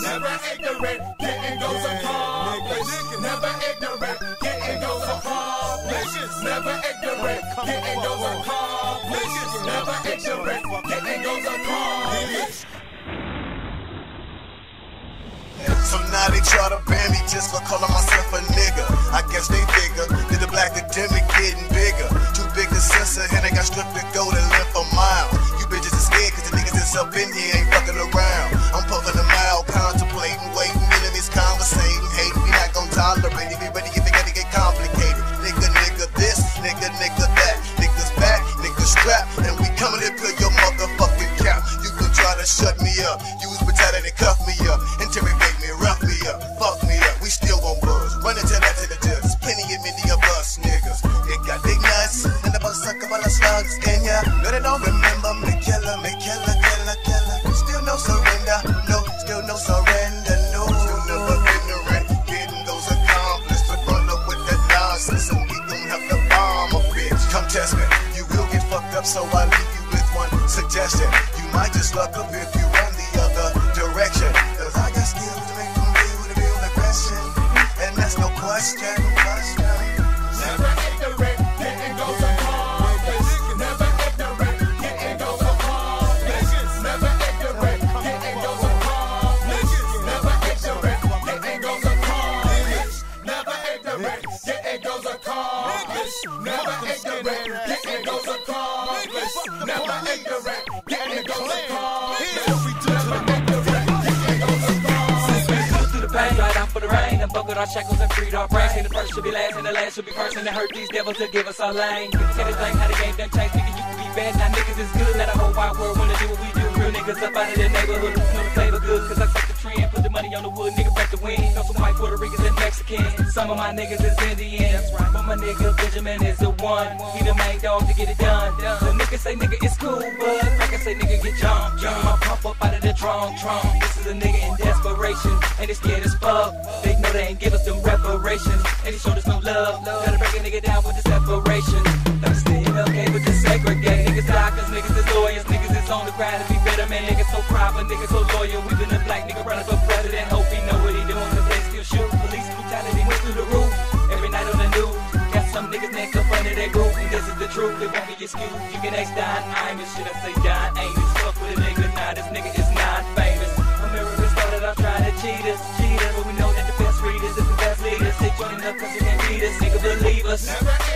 Never ignorant, getting goals accomplished. Never ignorant, getting goals accomplished. Never ignorant, getting goals accomplished. Never ignorant, getting goals accomplished. So now they try to ban me just for calling myself a nigga. I guess they figure that the black academic getting bigger. Too big to censor, and they got stripped to go to length a mile. You bitches are scared cause the niggas that's up in here ain't fucking around. Shut me up. Use brutality, cuff me up. Intimidate me, rough me up. Fuck me up. We still gon' buzz. Run into that to the judge. Plenty of many of us niggas. It got big nuts. And the bus suck all the slugs in ya. No, they don't remember me. Killer, me, killer, killer, killer. Still no surrender. No, still no surrender. No, still never ignorant. Getting those accomplished. But run up with that nonsense. And we gon' have to bomb a bitch. Come test me. You will get fucked up, so I leave suggestion. You might just luck up if you run the other direction. Cause I got skills to make them deal with real aggression. And that's no question. Never ignorant, getting accomplished. Never getting. Never getting. Never getting. Never getting. Never getting accomplished. Never ignorant, and buckled our shackles and freed our brains. Ain't the first should be last, and the last should be first, and to hurt these devils to give us our lane. Tell this thing how the game done changed, nigga, you can be bad, now niggas is good, now the whole wide world wanna do what we do. Real niggas up out of the neighborhood, who know the flavor good, cause I set the trend, put the money on the wood, nigga back to win. Know some white Puerto Ricans and Mexicans, some of my niggas is Indians, but my nigga Benjamin is the one, he the main dog to get it done. The niggas say nigga it's cool, but I can say nigga get jumped, jump, I pump up out of the trunk, trunk. Desperation, and they scared as fuck. They know they ain't give us them reparations, and they showed us no love. Gotta break a nigga down with the separation. That's still okay with the segregate. Niggas doctors, niggas is lawyers, niggas is on the grind to be better, man. Niggas so proper, niggas so loyal. We been a black nigga running for president. Hope he know what he doing, cause they still shoot. Police brutality went through the roof. Every night on the news. Got some niggas neck up under their roof, and this is the truth. It won't be excused. You can ask Don Imus shit I say Don, ain't? but we know that the best readers is the best leaders. They join up cause they can't beat us, nigga believe us.